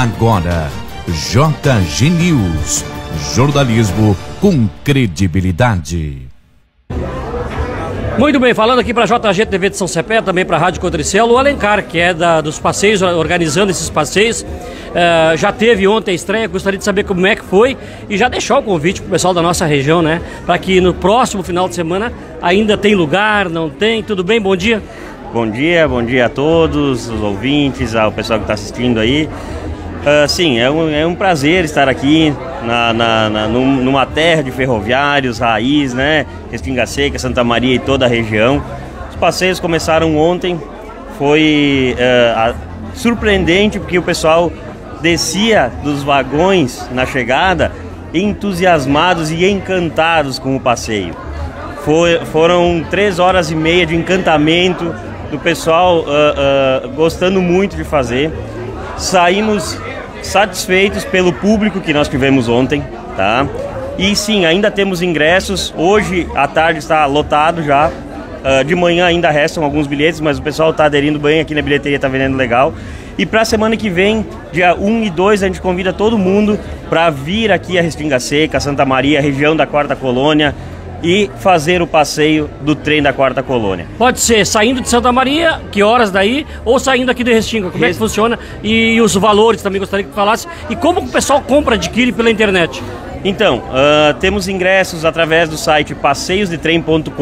Agora, JG News. Jornalismo com credibilidade. Muito bem, falando aqui para a JG TV de São Cepé, também para a Rádio Cotricelo, o Alencar, que é da, dos passeios, organizando esses passeios. Uh, já teve ontem a estreia, gostaria de saber como é que foi e já deixar o convite para o pessoal da nossa região, né? Para que no próximo final de semana ainda tem lugar, não tem? Tudo bem? Bom dia. Bom dia, bom dia a todos, os ouvintes, ao pessoal que está assistindo aí. Uh, sim, é um, é um prazer estar aqui na, na, na, numa terra de ferroviários, raiz, né? Restinga Seca, Santa Maria e toda a região. Os passeios começaram ontem, foi uh, surpreendente porque o pessoal descia dos vagões na chegada entusiasmados e encantados com o passeio. Foi, foram três horas e meia de encantamento do pessoal uh, uh, gostando muito de fazer. Saímos satisfeitos pelo público que nós tivemos ontem, tá? E sim, ainda temos ingressos. Hoje à tarde está lotado já. Uh, de manhã ainda restam alguns bilhetes, mas o pessoal está aderindo bem aqui na bilheteria, está vendendo legal. E para a semana que vem, dia 1 e 2, a gente convida todo mundo para vir aqui a Restinga Seca, Santa Maria, região da Quarta Colônia, e fazer o passeio do trem da quarta colônia. Pode ser saindo de Santa Maria, que horas daí, ou saindo aqui de Restinga, como Rest... é que funciona? E os valores também gostaria que falasse. E como o pessoal compra, adquire pela internet? Então, uh, temos ingressos através do site passeiosdetrem.com.br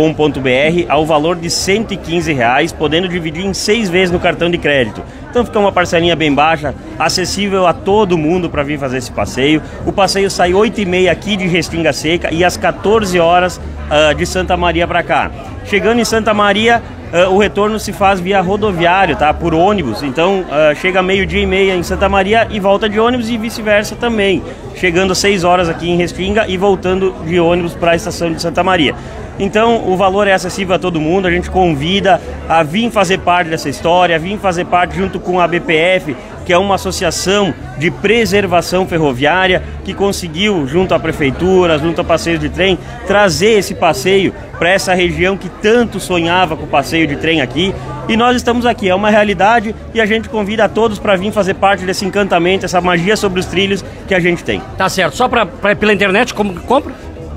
ao valor de 115 reais, podendo dividir em seis vezes no cartão de crédito. Então fica uma parcelinha bem baixa, acessível a todo mundo para vir fazer esse passeio. O passeio sai 8h30 aqui de Restinga Seca e às 14 horas uh, de Santa Maria para cá. Chegando em Santa Maria, uh, o retorno se faz via rodoviário, tá? Por ônibus. Então uh, chega meio-dia e meia em Santa Maria e volta de ônibus e vice-versa também. Chegando às 6 horas aqui em Restinga e voltando de ônibus para a estação de Santa Maria. Então o valor é acessível a todo mundo, a gente convida a vir fazer parte dessa história, a vir fazer parte junto com a BPF, que é uma associação de preservação ferroviária que conseguiu, junto à prefeitura, junto a passeios de trem, trazer esse passeio para essa região que tanto sonhava com o passeio de trem aqui. E nós estamos aqui, é uma realidade e a gente convida a todos para vir fazer parte desse encantamento, essa magia sobre os trilhos que a gente tem. Tá certo. Só pra, pra pela internet, como compra?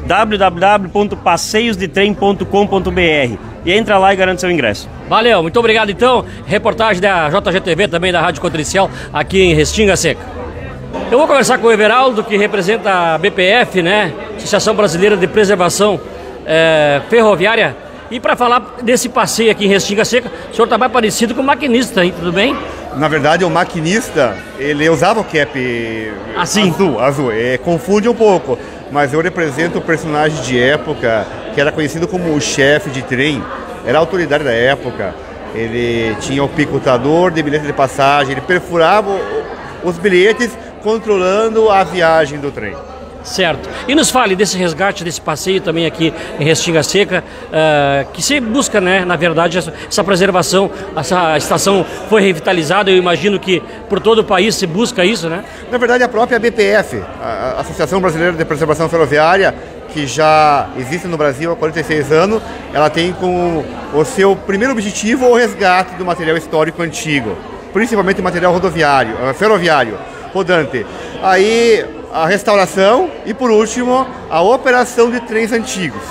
www.passeiosdetrem.com.br e entra lá e garante seu ingresso. Valeu, muito obrigado então. Reportagem da JGTV, também da Rádio Cotricial, aqui em Restinga Seca. Eu vou conversar com o Everaldo, que representa a BPF, né? Associação Brasileira de Preservação é, Ferroviária. E para falar desse passeio aqui em Restinga Seca, o senhor está mais parecido com o maquinista, hein? Tudo bem? Na verdade, o maquinista, ele usava o cap assim. azul, azul. É, confunde um pouco mas eu represento o personagem de época que era conhecido como o chefe de trem, era a autoridade da época. Ele tinha o picotador de bilhetes de passagem, ele perfurava os bilhetes controlando a viagem do trem. Certo. E nos fale desse resgate, desse passeio também aqui em Restinga Seca, uh, que se busca, né, na verdade, essa, essa, preservação. Essa estação foi revitalizada, eu imagino que por todo o país se busca isso, né? Na verdade, a própria BPF, a Associação Brasileira de Preservação Ferroviária, que já existe no Brasil há 46 anos, ela tem como o seu primeiro objetivo o resgate do material histórico antigo, principalmente material rodoviário, eh, ferroviário, rodante. Aí a restauração e, por último, a operação de trens antigos.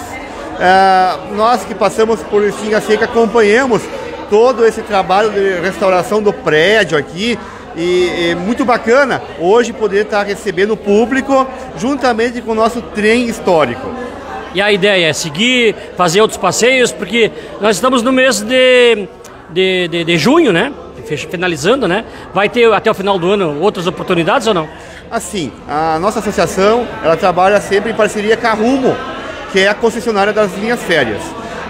É, nós que passamos por Estinga Seca acompanhamos todo esse trabalho de restauração do prédio aqui e, e, muito bacana hoje poder estar recebendo o público juntamente com o nosso trem histórico. E a ideia é seguir, fazer outros passeios, porque nós estamos no mês de, de, de, de junho, né? Finalizando, né? Vai ter até o final do ano outras oportunidades ou não? Assim, a nossa associação, ela trabalha sempre em parceria com a Rumo, que é a concessionária das linhas férias.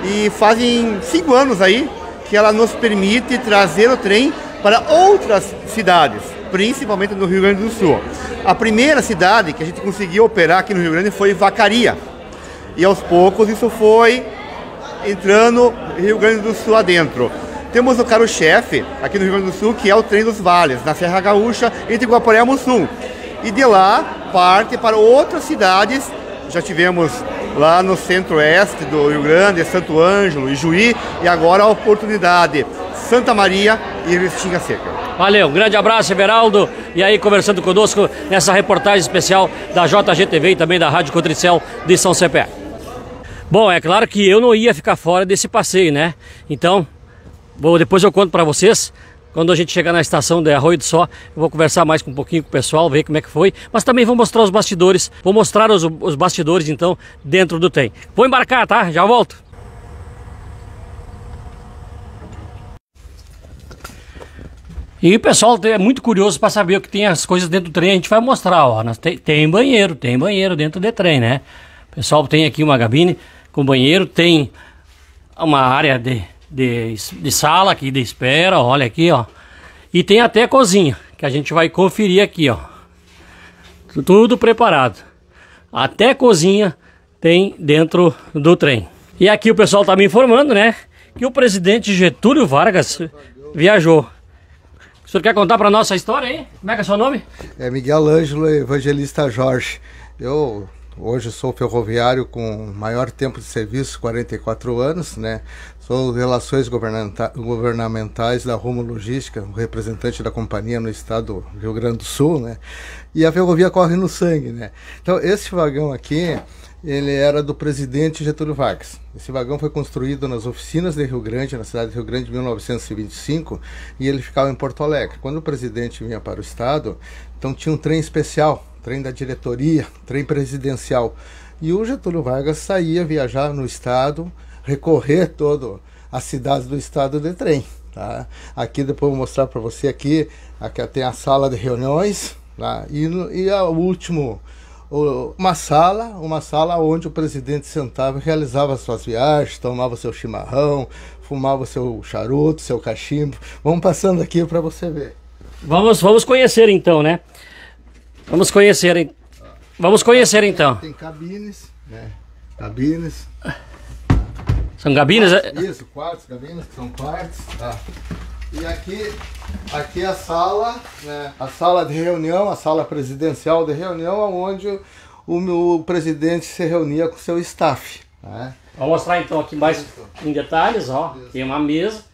E fazem cinco anos aí que ela nos permite trazer o trem para outras cidades, principalmente no Rio Grande do Sul. A primeira cidade que a gente conseguiu operar aqui no Rio Grande foi Vacaria. E aos poucos isso foi entrando Rio Grande do Sul adentro. Temos o carro-chefe aqui no Rio Grande do Sul, que é o trem dos vales, na Serra Gaúcha, entre Guaporé e Mussum e de lá parte para outras cidades. Já tivemos lá no centro-oeste do Rio Grande, Santo Ângelo, Ijuí, e agora a oportunidade, Santa Maria e Restinga Seca. Valeu, um grande abraço, Everaldo. E aí, conversando conosco nessa reportagem especial da JGTV e também da Rádio Cotricel de São Cepé. Bom, é claro que eu não ia ficar fora desse passeio, né? Então, vou, depois eu conto para vocês. Quando a gente chegar na estação de Arroio do Só, eu vou conversar mais com um pouquinho com o pessoal, ver como é que foi. Mas também vou mostrar os bastidores. Vou mostrar os, os bastidores, então, dentro do trem. Vou embarcar, tá? Já volto. E o pessoal é muito curioso para saber o que tem as coisas dentro do trem. A gente vai mostrar, ó. Tem, tem banheiro, tem banheiro dentro do trem, né? O pessoal tem aqui uma cabine com banheiro, tem uma área de, de, de sala aqui de espera, olha aqui, ó. E tem até cozinha, que a gente vai conferir aqui, ó. Tudo preparado. Até cozinha tem dentro do trem. E aqui o pessoal tá me informando, né? Que o presidente Getúlio Vargas viajou. O senhor quer contar para nós a história aí? Como é que é seu nome? É Miguel Ângelo Evangelista Jorge. Eu hoje sou ferroviário com maior tempo de serviço, 44 anos, né? Sou Relações Governamentais da Rumo Logística, representante da companhia no estado do Rio Grande do Sul, né? E a ferrovia corre no sangue, né? Então, esse vagão aqui ele era do presidente Getúlio Vargas. Esse vagão foi construído nas oficinas de Rio Grande, na cidade de Rio Grande, em 1925, e ele ficava em Porto Alegre. Quando o presidente vinha para o estado, então tinha um trem especial, trem da diretoria, trem presidencial. E o Getúlio Vargas saía viajar no estado, recorrer todo as cidades do estado de trem. Tá? Aqui depois vou mostrar para você aqui, aqui tem a sala de reuniões, tá? e, e o último uma sala, uma sala onde o presidente sentava e realizava suas viagens, tomava seu chimarrão, fumava seu charuto, seu cachimbo. Vamos passando aqui para você ver. Vamos, vamos conhecer então, né? Vamos conhecer, vamos conhecer então. Tem cabines, né? Cabines. São cabines? É? Isso, quartos, cabines, são quartos. Tá. E aqui, aqui a sala, né, a sala de reunião, a sala presidencial de reunião, onde o, o presidente se reunia com seu staff. Né? Vou mostrar então aqui mais em detalhes, ó. Isso. Tem uma mesa,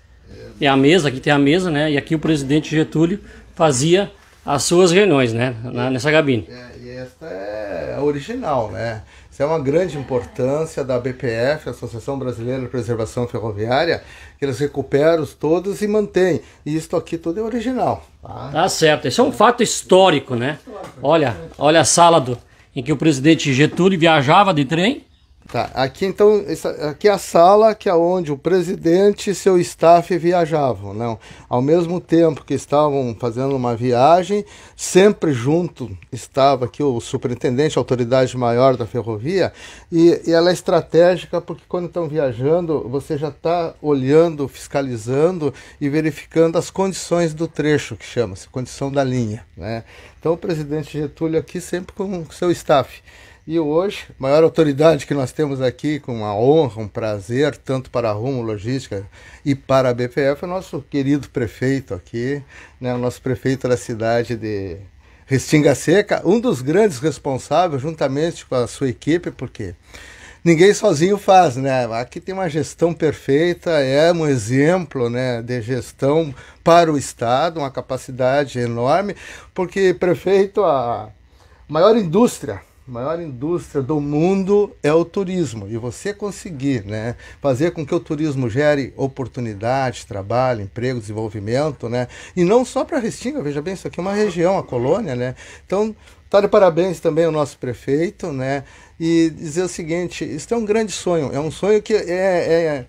tem a mesa, aqui tem a mesa, né? E aqui o presidente Getúlio fazia as suas reuniões, né? Na, nessa cabine. É, e esta é a original, né? Isso é uma grande importância da BPF, Associação Brasileira de Preservação Ferroviária, que eles recuperam todos e mantêm. E isso aqui tudo é original. Tá, tá certo. Isso é um fato histórico, né? Olha, olha a sala do, em que o presidente Getúlio viajava de trem Tá, aqui então, aqui é a sala que é onde o presidente e seu staff viajavam, não? Ao mesmo tempo que estavam fazendo uma viagem, sempre junto estava aqui o superintendente, a autoridade maior da ferrovia, e, e ela é estratégica porque quando estão viajando, você já está olhando, fiscalizando e verificando as condições do trecho, que chama-se condição da linha, né? Então o presidente Getúlio aqui sempre com seu staff. E hoje, a maior autoridade que nós temos aqui, com uma honra, um prazer, tanto para a Rumo Logística e para a BPF, é o nosso querido prefeito aqui, né, o nosso prefeito da cidade de Restinga Seca, um dos grandes responsáveis, juntamente com a sua equipe, porque ninguém sozinho faz, né? Aqui tem uma gestão perfeita, é um exemplo né, de gestão para o Estado, uma capacidade enorme, porque prefeito, a maior indústria maior indústria do mundo é o turismo. E você conseguir né, fazer com que o turismo gere oportunidade, trabalho, emprego, desenvolvimento, né? E não só para Restinga, veja bem, isso aqui é uma região, a colônia, né? Então, tá de parabéns também ao nosso prefeito, né? E dizer o seguinte, isso é um grande sonho, é um sonho que é, é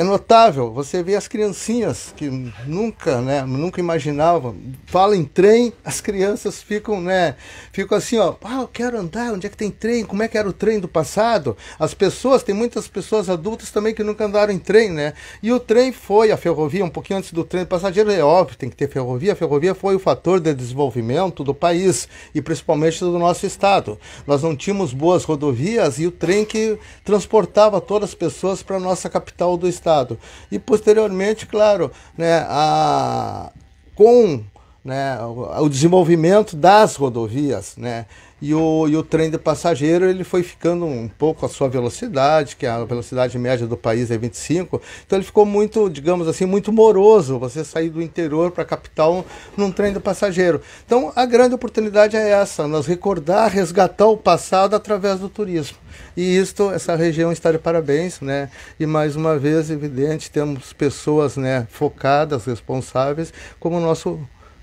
é notável, você vê as criancinhas que nunca, né, nunca imaginavam, falam em trem, as crianças ficam, né, ficam assim, ó, ah, eu quero andar, onde é que tem trem? Como é que era o trem do passado? As pessoas, tem muitas pessoas adultas também que nunca andaram em trem, né? E o trem foi a ferrovia, um pouquinho antes do trem passageiro, é óbvio, tem que ter ferrovia. A ferrovia foi o fator de desenvolvimento do país e principalmente do nosso estado. Nós não tínhamos boas rodovias e o trem que transportava todas as pessoas para a nossa capital do estado Estado. E posteriormente, claro, né, a, com né, o, desenvolvimento das rodovias, né, e o, e o trem de passageiro ele foi ficando um pouco a sua velocidade, que a velocidade média do país é 25, então ele ficou muito, digamos assim, muito moroso você sair do interior para a capital num trem de passageiro. Então a grande oportunidade é essa, nós recordar, resgatar o passado através do turismo. E isto, essa região está de parabéns, né? E mais uma vez, evidente, temos pessoas né, focadas, responsáveis, como o nosso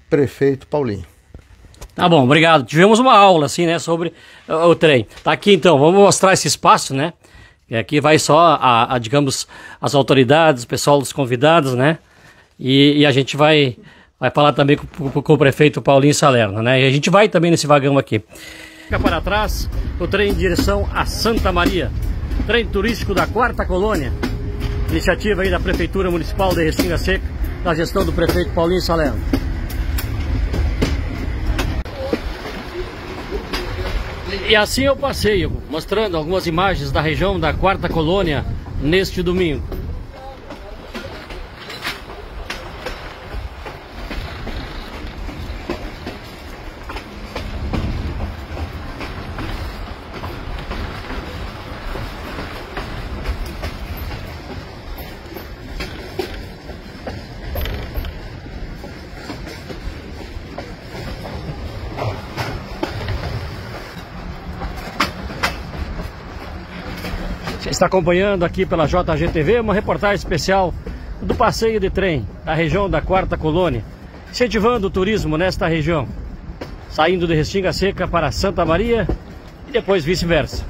prefeito Paulinho. Tá bom, obrigado. Tivemos uma aula, assim, né, sobre o trem. Tá aqui então, vamos mostrar esse espaço, né? E aqui vai só, a, a digamos, as autoridades, o pessoal dos convidados, né? E, e, a gente vai, vai falar também com, com, com, o prefeito Paulinho Salerno, né? E a gente vai também nesse vagão aqui. Fica para trás o trem em direção a Santa Maria. Trem turístico da Quarta Colônia. Iniciativa aí da Prefeitura Municipal de Restinga Seca, da gestão do prefeito Paulinho Salerno. E assim eu passeio, mostrando algumas imagens da região da Quarta Colônia neste domingo. Está acompanhando aqui pela JGTV uma reportagem especial do passeio de trem da região da Quarta Colônia, incentivando o turismo nesta região, saindo de Restinga Seca para Santa Maria e depois vice-versa.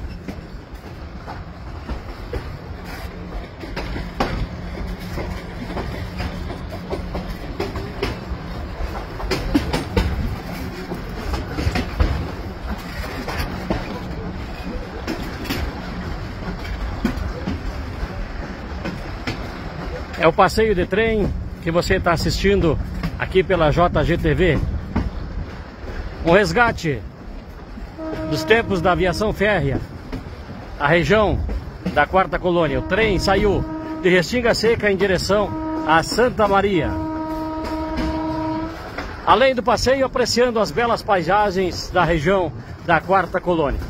É o passeio de trem que você está assistindo aqui pela JGTV. Um resgate dos tempos da aviação férrea, a região da Quarta Colônia. O trem saiu de Restinga Seca em direção a Santa Maria. Além do passeio, apreciando as belas paisagens da região da Quarta Colônia.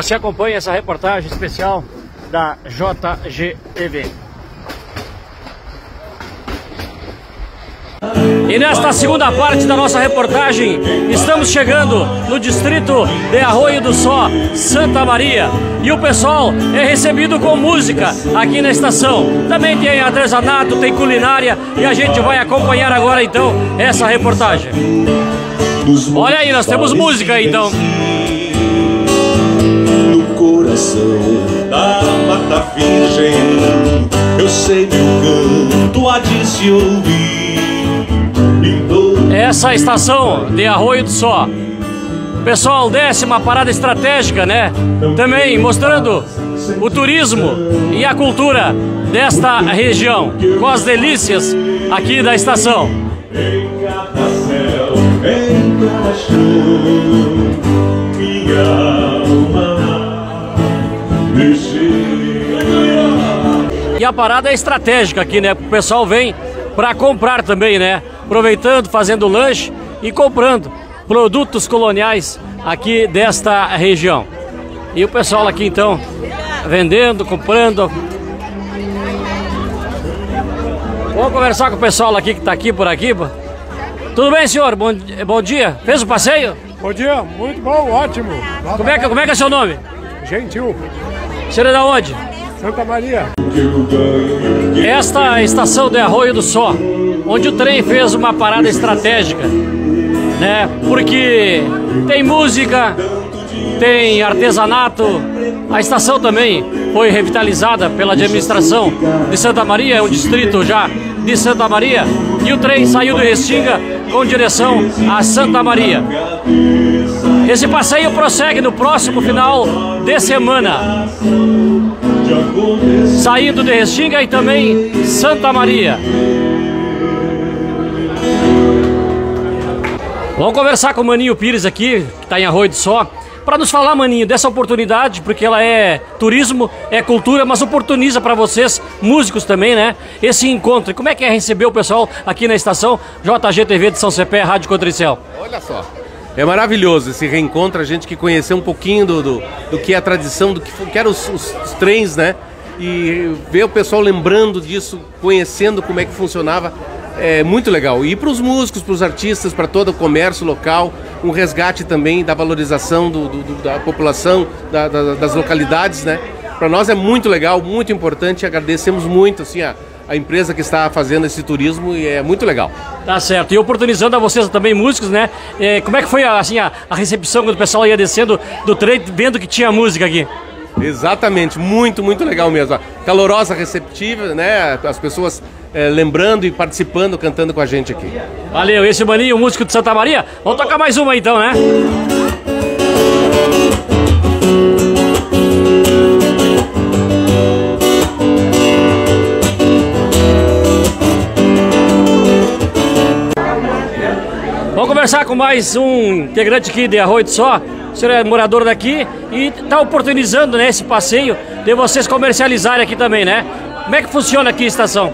Você acompanha essa reportagem especial da JGTV. E nesta segunda parte da nossa reportagem, estamos chegando no distrito de Arroio do Só, Santa Maria. E o pessoal é recebido com música aqui na estação. Também tem artesanato, tem culinária e a gente vai acompanhar agora então essa reportagem. Olha aí, nós temos música então da mata virgem. Eu sei o canto há de se ouvir. Essa estação de Arroio do Só. Pessoal, desce uma parada estratégica, né? Também mostrando o turismo e a cultura desta região, com as delícias aqui da estação. Em cada céu, em cada chão, minha E a parada é estratégica aqui, né? O pessoal vem para comprar também, né? Aproveitando, fazendo lanche e comprando produtos coloniais aqui desta região. E o pessoal aqui então vendendo, comprando. Vamos conversar com o pessoal aqui que está aqui por aqui. Tudo bem, senhor? Bom, bom dia. Fez o passeio? Bom dia, muito bom, ótimo. Como é que, como é, que é seu nome? Gentil. Você é da onde? Santa Maria. Esta é a estação de Arroio do Só, onde o trem fez uma parada estratégica, né? Porque tem música, tem artesanato. A estação também foi revitalizada pela administração de Santa Maria, é um distrito já de Santa Maria, e o trem saiu do Restinga com direção a Santa Maria. Esse passeio prossegue no próximo final de semana. Saindo de Restinga e também Santa Maria. Vamos conversar com o Maninho Pires aqui, que está em Arroio do Só, para nos falar, Maninho, dessa oportunidade, porque ela é turismo, é cultura, mas oportuniza para vocês, músicos também, né? Esse encontro. Como é que é receber o pessoal aqui na estação JGTV de São Cepé, Rádio Cotricel? Olha só. É maravilhoso esse reencontro, a gente que conheceu um pouquinho do, do, do que é a tradição, do que, que eram os, os, os trens, né? E ver o pessoal lembrando disso, conhecendo como é que funcionava, é muito legal. E para os músicos, para os artistas, para todo o comércio local, um resgate também da valorização do, do- do- da população, da- da- das localidades, né? Para nós é muito legal, muito importante. Agradecemos muito assim a, a empresa que está fazendo esse turismo e é muito legal. Tá certo. E oportunizando a vocês também, músicos, né? É, como é que foi assim, a, a recepção quando o pessoal ia descendo do trem, vendo que tinha música aqui? Exatamente, muito, muito legal mesmo. Calorosa, receptiva, né? As pessoas eh, lembrando e participando, cantando com a gente aqui. Valeu, esse é o Maninho, músico de Santa Maria. Vamos tocar mais uma então, né? Com mais um integrante aqui de Arroio do Só. O senhor é morador daqui e está oportunizando né, esse passeio de vocês comercializarem aqui também, né? Como é que funciona aqui a estação?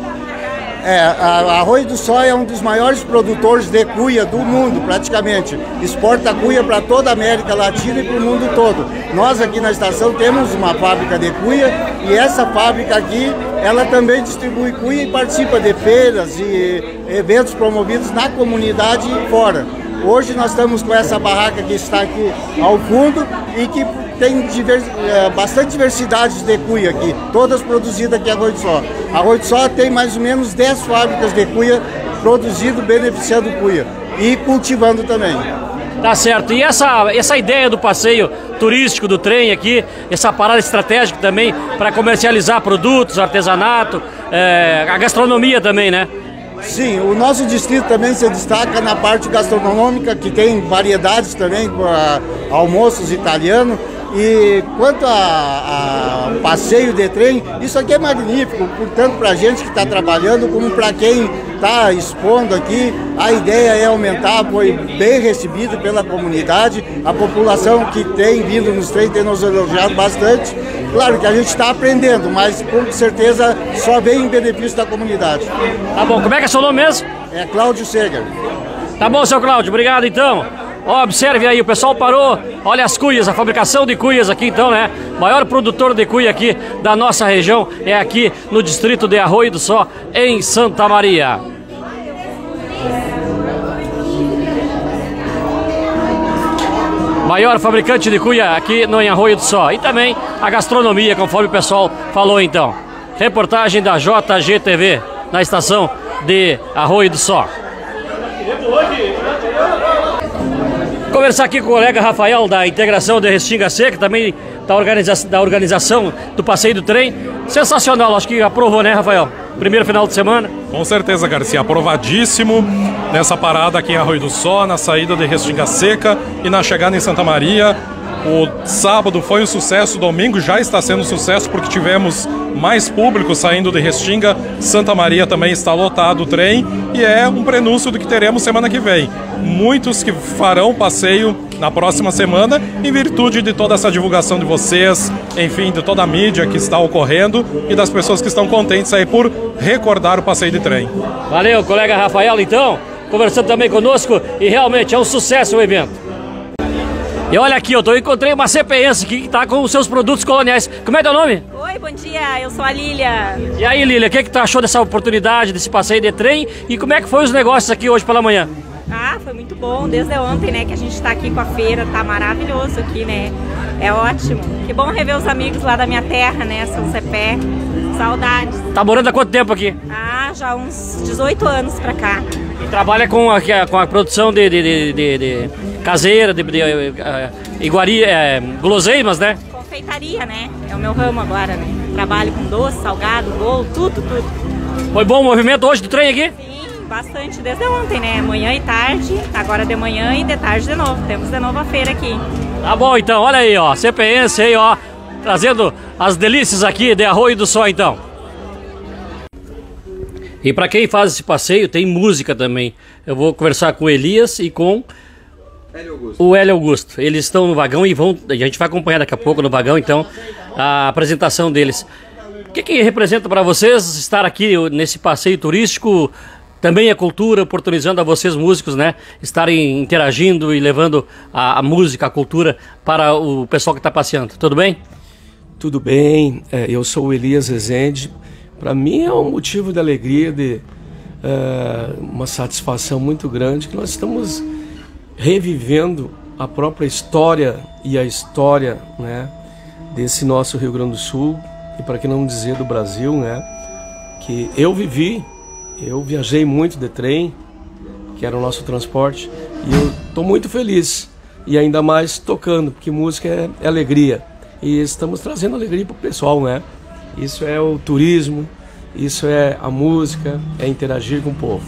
É, a Arroio do Sol é um dos maiores produtores de cuia do mundo, praticamente. Exporta cuia para toda a América Latina e para o mundo todo. Nós aqui na estação temos uma fábrica de cuia e essa fábrica aqui, ela também distribui cuia e participa de feiras e eventos promovidos na comunidade e fora. Hoje nós estamos com essa barraca que está aqui ao fundo e que tem diver- eh, bastante diversidade de cuia aqui, todas produzidas aqui em Arroio do Sol. Arroio do Sol tem mais ou menos 10 fábricas de cuia produzindo, beneficiando cuia e cultivando também. Tá certo. E essa, essa ideia do passeio turístico do trem aqui, essa parada estratégica também para comercializar produtos, artesanato, é, a gastronomia também, né? Sim, o nosso distrito também se destaca na parte gastronômica, que tem variedades também, ah, almoços italianos. E quanto a, a passeio de trem, isso aqui é magnífico, tanto para a gente que está trabalhando, como para quem está expondo aqui. A ideia é aumentar, foi bem recebido pela comunidade, a população que tem vindo nos trens tem nos elogiado bastante. Claro que a gente está aprendendo, mas com certeza só vem em benefício da comunidade. Tá bom, como é que é seu nome mesmo? É Cláudio Seger. Tá bom, seu Cláudio, obrigado então. Observe aí, o pessoal parou, olha as cuias, a fabricação de cuias aqui então, né? Maior produtor de cuia aqui da nossa região é aqui no distrito de Arroio do Só, em Santa Maria. Maior fabricante de cuia aqui no Arroio do Só. E também a gastronomia, conforme o pessoal falou então. Reportagem da JGTV na estação de Arroio do Só. Conversar aqui com o colega Rafael da integração de Restinga Seca, também da, organiza da organização do passeio do trem. Sensacional, acho que aprovou, né, Rafael? Primeiro final de semana. Com certeza, Garcia. Aprovadíssimo nessa parada aqui em Arroio do Sol, na saída de Restinga Seca e na chegada em Santa Maria. O sábado foi um sucesso, domingo já está sendo um sucesso porque tivemos mais público saindo de Restinga. Santa Maria também está lotado o trem e é um prenúncio do que teremos semana que vem. Muitos que farão passeio na próxima semana em virtude de toda essa divulgação de vocês, enfim, de toda a mídia que está ocorrendo e das pessoas que estão contentes aí por recordar o passeio de trem. Valeu, colega Rafael, então, conversando também conosco e realmente é um sucesso o evento. E olha aqui, eu tô, encontrei uma aqui que tá com os seus produtos coloniais. Como é teu nome? Oi, bom dia, eu sou a Lília. E aí, Lília, o que, que tu achou dessa oportunidade, desse passeio de trem? E como é que foi os negócios aqui hoje pela manhã? Ah, foi muito bom, desde ontem, né, que a gente tá aqui com a feira, tá maravilhoso aqui, né? É ótimo. Que bom rever os amigos lá da minha terra, né, São Cepé. Saudades. Tá morando há quanto tempo aqui? Ah, já uns 18 anos pra cá. E trabalha com a, com a produção de, de, de, de- caseira, de, eh, iguaria, eh, guloseimas, né? Confeitaria, né? É o meu ramo agora, né? Trabalho com doce, salgado, bolo, tudo, tudo. Foi bom o movimento hoje do trem aqui? Sim, bastante desde ontem, né? Manhã e tarde, agora de manhã e de tarde de novo. Temos de novo a feira aqui. Tá bom então, olha aí, ó, CPense aí, ó. trazendo as delícias aqui de Arroio do Sol, então. E para quem faz esse passeio, tem música também. Eu vou conversar com o Elias e com o Hélio Augusto. Eles estão no vagão e vão. A gente vai acompanhar daqui a pouco no vagão, então, a apresentação deles. O que, que representa para vocês estar aqui nesse passeio turístico? Também a cultura, oportunizando a vocês músicos, né? Estarem interagindo e levando a, a música, a cultura para o pessoal que está passeando. Tudo bem? Tudo bem. É, eu sou o Elias Rezende para mim é um motivo de alegria, de é, uma satisfação muito grande que nós estamos revivendo a própria história e a história né, desse nosso Rio Grande do Sul e para que não dizer do Brasil, né, que eu vivi, eu viajei muito de trem, que era o nosso transporte, e eu estou muito feliz e ainda mais tocando, porque música é, é alegria e estamos trazendo alegria para o pessoal, né? Isso é o turismo, isso é a música, é interagir com o povo.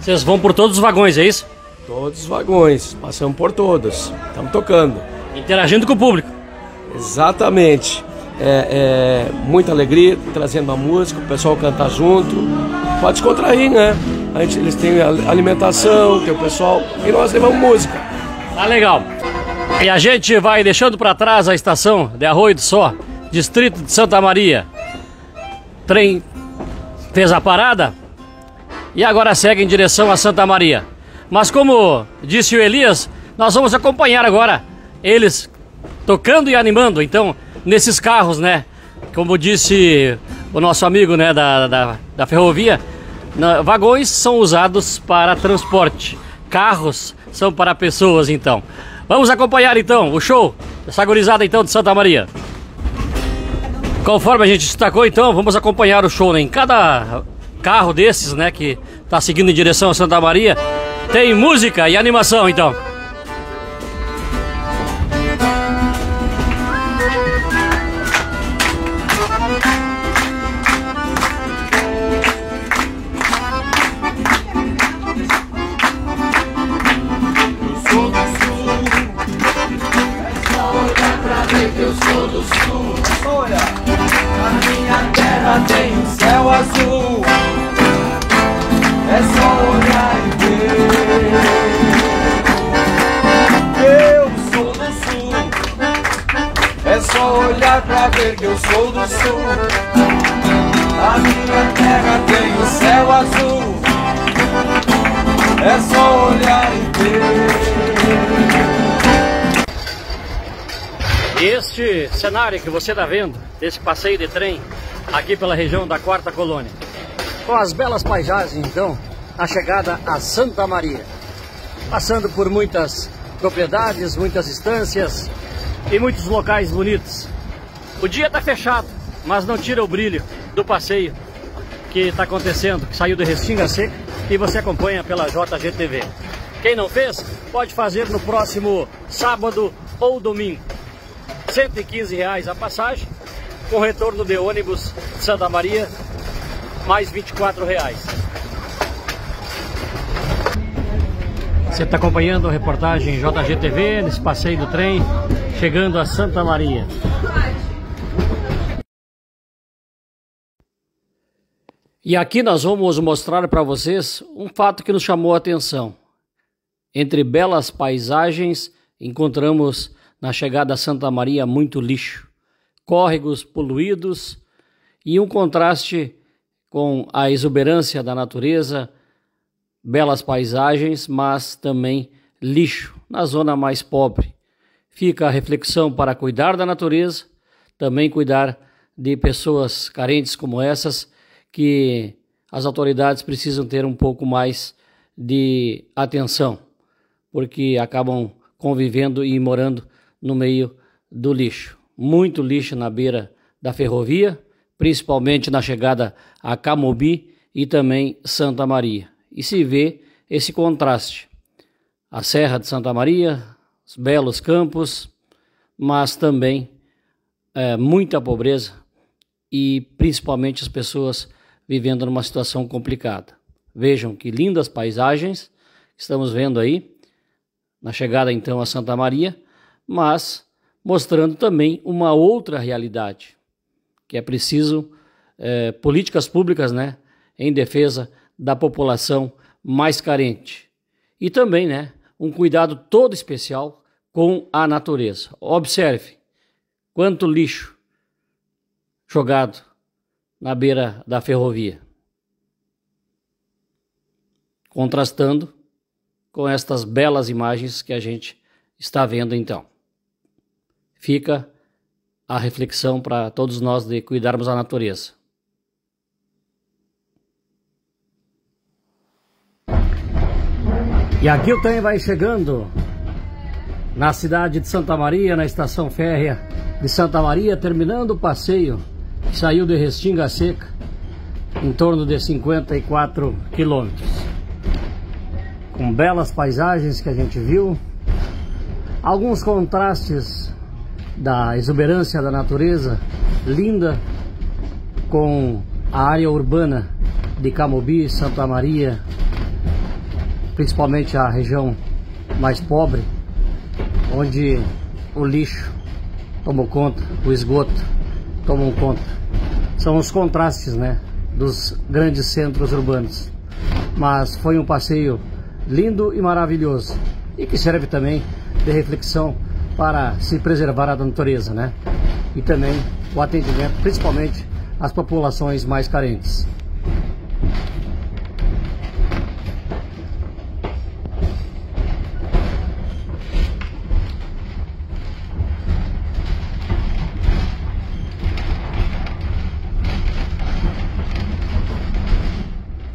Vocês vão por todos os vagões, é isso? Todos os vagões, passamos por todos, estamos tocando. Interagindo com o público. Exatamente. É, é, muita alegria, trazendo a música, o pessoal cantar junto. Pode descontrair, né? A gente, eles têm alimentação, tem o pessoal, e nós levamos música. Tá legal. E a gente vai deixando para trás a estação de Arroio do Só, distrito de Santa Maria trem fez a parada e agora segue em direção a Santa Maria. Mas como disse o Elias, nós vamos acompanhar agora eles tocando e animando, então, nesses carros, né? Como disse o nosso amigo, né, da, da, da ferrovia, vagões são usados para transporte, carros são para pessoas, então. Vamos acompanhar, então, o show dessa gurizada, então, de Santa Maria. Conforme a gente destacou, então, vamos acompanhar o show né? em cada carro desses, né, que está seguindo em direção a Santa Maria, tem música e animação, então. Cenário que você está vendo, desse passeio de trem aqui pela região da Quarta Colônia, com as belas paisagens então, a chegada a Santa Maria, passando por muitas propriedades, muitas estâncias e muitos locais bonitos. O dia está fechado, mas não tira o brilho do passeio que está acontecendo, que saiu de Restinga Seca e você acompanha pela JGTV. Quem não fez, pode fazer no próximo sábado ou domingo. 115 reais a passagem, com retorno de ônibus Santa Maria, mais 24 reais. Você está acompanhando a reportagem JGTV nesse passeio do trem, chegando a Santa Maria. E aqui nós vamos mostrar para vocês um fato que nos chamou a atenção. Entre belas paisagens, encontramos na chegada a Santa Maria muito lixo, córregos poluídos e um contraste com a exuberância da natureza, belas paisagens, mas também lixo na zona mais pobre. Fica a reflexão para cuidar da natureza, também cuidar de pessoas carentes como essas, que as autoridades precisam ter um pouco mais de atenção, porque acabam convivendo e morando no meio do lixo. Muito lixo na beira da ferrovia, principalmente na chegada a Camobi e também Santa Maria. E se vê esse contraste. A Serra de Santa Maria, os belos campos, mas também é, muita pobreza e principalmente as pessoas vivendo numa situação complicada. Vejam que lindas paisagens estamos vendo aí, na chegada então a Santa Maria, mas mostrando também uma outra realidade, que é preciso é, políticas públicas né, em defesa da população mais carente. E também né, um cuidado todo especial com a natureza. Observe quanto lixo jogado na beira da ferrovia. Contrastando com estas belas imagens que a gente está vendo então. Fica a reflexão para todos nós de cuidarmos da natureza. E aqui o trem vai chegando na cidade de Santa Maria, na estação férrea de Santa Maria, terminando o passeio que saiu de Restinga Seca, em torno de 54 quilômetros. Com belas paisagens que a gente viu, alguns contrastes da exuberância da natureza linda com a área urbana de Camobi, Santa Maria, principalmente a região mais pobre, onde o lixo tomou conta, o esgoto tomou conta. São os contrastes, né, dos grandes centros urbanos. Mas foi um passeio lindo e maravilhoso e que serve também de reflexão para se preservar a natureza, né? E também o atendimento, principalmente às populações mais carentes.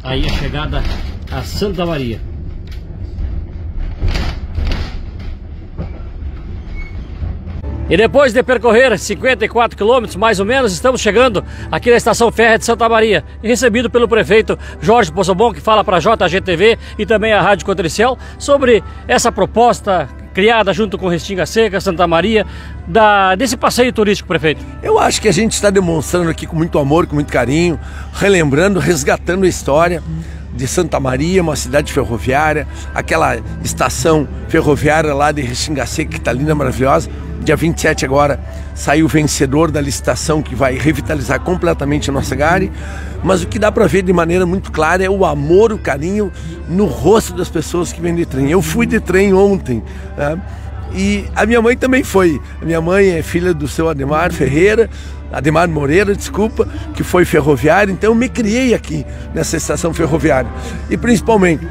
Aí a chegada a Santa Maria. E depois de percorrer 54 quilômetros, mais ou menos, estamos chegando aqui na estação férrea de Santa Maria, recebido pelo prefeito Jorge Poçobon, que fala para a JGTV e também a Rádio Cotricel sobre essa proposta criada junto com Restinga Seca, Santa Maria, da, desse passeio turístico, prefeito? Eu acho que a gente está demonstrando aqui com muito amor, com muito carinho, relembrando, resgatando a história de Santa Maria, uma cidade ferroviária, aquela estação ferroviária lá de Restinga Seca, que está linda, maravilhosa. Dia 27 agora saiu o vencedor da licitação que vai revitalizar completamente a nossa Gare. Mas o que dá para ver de maneira muito clara é o amor, o carinho no rosto das pessoas que vêm de trem. Eu fui de trem ontem. Né? E a minha mãe também foi. A minha mãe é filha do seu Ademar Ferreira, Ademar Moreira, desculpa, que foi ferroviário, então eu me criei aqui nessa estação ferroviária. E principalmente,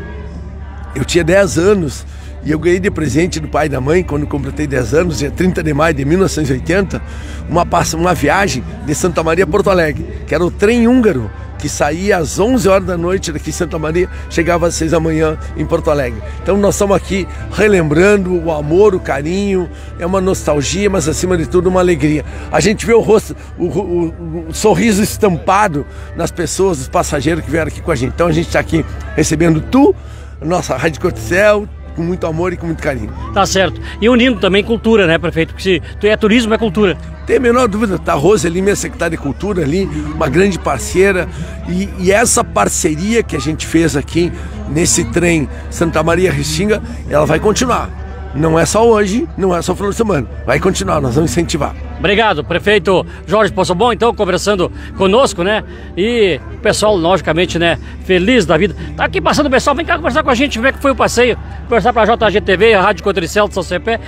eu tinha 10 anos e eu ganhei de presente do pai e da mãe, quando completei 10 anos, dia 30 de maio de 1980, uma, uma viagem de Santa Maria a Porto Alegre, que era o trem húngaro, que saía às 11 horas da noite daqui em Santa Maria, chegava às 6 da manhã em Porto Alegre. Então nós estamos aqui relembrando o amor, o carinho, é uma nostalgia, mas acima de tudo uma alegria. A gente vê o rosto, o, o, o sorriso estampado nas pessoas, dos passageiros que vieram aqui com a gente. Então a gente está aqui recebendo tu, nossa Rádio Corticel, com muito amor e com muito carinho. Tá certo. E unindo também cultura, né, prefeito? Porque se é turismo, é cultura. Tem a menor dúvida, tá a Rose ali, minha secretária de cultura ali, uma grande parceira. E, e essa parceria que a gente fez aqui nesse trem Santa Maria Restinga, ela vai continuar. Não é só hoje, não é só final de semana. Vai continuar, nós vamos incentivar. Obrigado, prefeito Jorge Poçobon, então, conversando conosco, né? E o pessoal, logicamente, né, feliz da vida. Tá aqui passando o pessoal, vem cá conversar com a gente, ver que foi o passeio. Conversar pra JGTV, a Rádio Cotricel de São Cepé.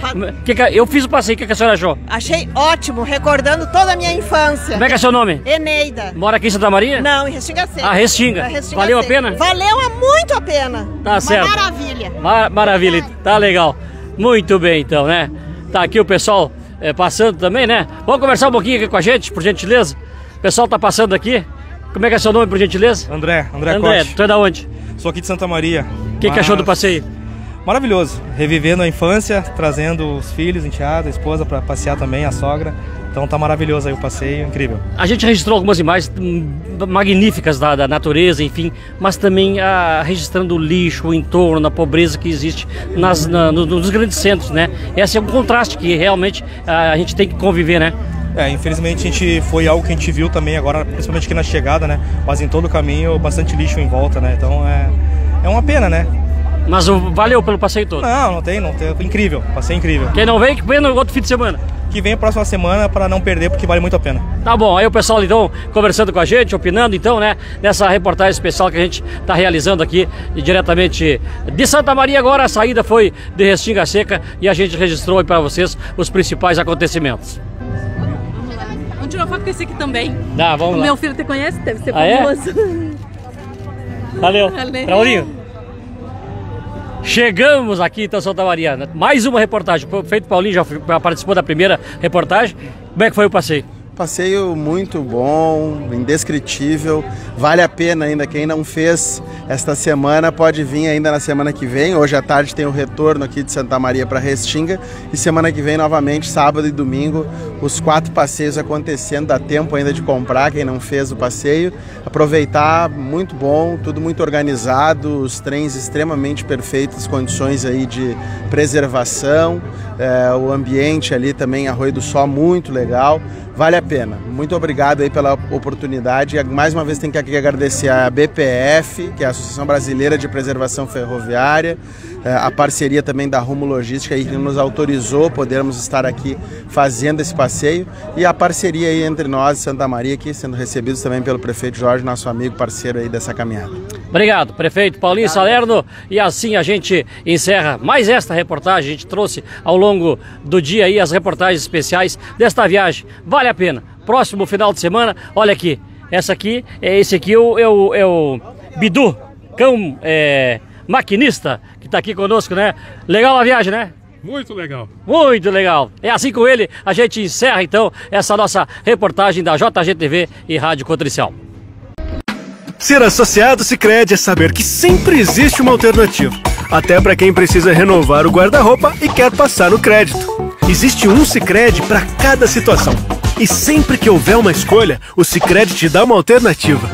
Que que, eu fiz o passeio, o que, que a senhora achou? Achei ótimo, recordando toda a minha infância. Como é que é seu nome? Eneida. Mora aqui em Santa Maria? Não, em Restinga Seca. Ah, Restinga. Restinga Valeu Seca. a pena? Valeu muito a pena. Tá Uma certo. maravilha. Mar maravilha, tá legal. Muito bem, então, né? Tá aqui o pessoal é, passando também, né? Vamos conversar um pouquinho aqui com a gente, por gentileza? O pessoal tá passando aqui. Como é que é seu nome, por gentileza? André, André, André, Cote. tu é da onde? Sou aqui de Santa Maria. O que, que achou do passeio? Maravilhoso. Revivendo a infância, trazendo os filhos, enteada, a esposa para passear também, a sogra. Então tá maravilhoso aí o passeio, incrível. A gente registrou algumas imagens hum, magníficas da, da natureza, enfim, mas também ah, registrando o lixo, o entorno, a pobreza que existe nas, na- no- nos grandes centros, né? Esse é um contraste que realmente ah, a gente tem que conviver, né? É, infelizmente a gente foi algo que a gente viu também agora, principalmente aqui na chegada, né? Mas em todo o caminho, bastante lixo em volta, né? Então é, é uma pena, né? Mas o- valeu pelo passeio todo. Não, não tem, não tem. Foi incrível, passeio incrível. Quem não veio, que venha no outro fim de semana. que vem a próxima semana para não perder, porque vale muito a pena. Tá bom, aí o pessoal então conversando com a gente, opinando então, né, nessa reportagem especial que a gente está realizando aqui diretamente de Santa Maria. Agora a saída foi de Restinga Seca e a gente registrou para vocês os principais acontecimentos. Vamos tirar foto com esse aqui também. Dá, vamos o lá. Meu filho te conhece, deve ser Ah, é? famoso. Valeu. Valeu. Raulinho. Chegamos aqui então Santa Maria. né? Mais uma reportagem. O Feito Paulinho já participou da primeira reportagem. Como é que foi o passeio? Passeio muito bom, indescritível, vale a pena ainda. Quem não fez esta semana pode vir ainda na semana que vem. Hoje à tarde tem o retorno aqui de Santa Maria para Restinga e semana que vem novamente, sábado e domingo, os quatro passeios acontecendo. Dá tempo ainda de comprar quem não fez o passeio. Aproveitar, muito bom, tudo muito organizado, os trens extremamente perfeitos, condições aí de preservação, é, o ambiente ali também, Arroio do Sol, muito legal. Vale a pena. Muito obrigado aí pela oportunidade. Mais uma vez tenho que agradecer a BPF, que é a Associação Brasileira de Preservação Ferroviária, eh, a parceria também da Rumo Logística, que nos autorizou podermos estar aqui fazendo esse passeio, e a parceria aí entre nós Santa Maria, aqui sendo recebidos também pelo prefeito Jorge, nosso amigo parceiro aí dessa caminhada. Obrigado, prefeito Paulinho Salerno. E assim a gente encerra mais esta reportagem. A gente trouxe ao longo do dia aí as reportagens especiais desta viagem. Vale a pena. Próximo final de semana, olha aqui. Essa aqui, é esse aqui é o, é o, é o Bidu, cão é, maquinista, que está aqui conosco, né? Legal a viagem, né? Muito legal. Muito legal. É assim com ele, a gente encerra então essa nossa reportagem da JGTV e Rádio Cotricial. Ser associado Sicredi é saber que sempre existe uma alternativa, até para quem precisa renovar o guarda-roupa e quer passar no crédito. Existe um Sicredi para cada situação. E sempre que houver uma escolha, o Sicredi te dá uma alternativa.